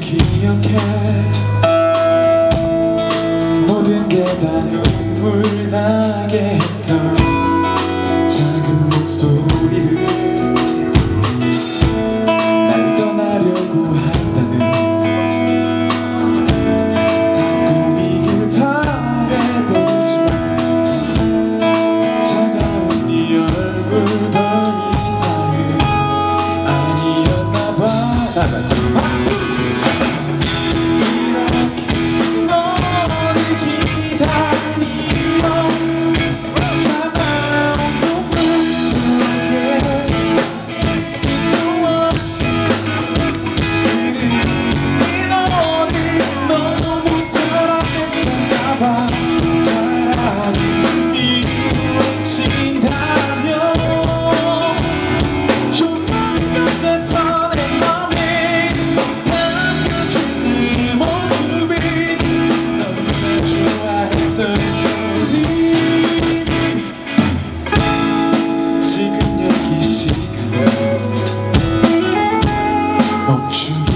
기억해. 모든 게 다 눈물 나게 했던 작은 목소리를 날 떠나려고 한다는 꿈이길 바래보지만 차가운 네 얼굴 더 이상은 아니었나 봐. 아, 박수! Don't you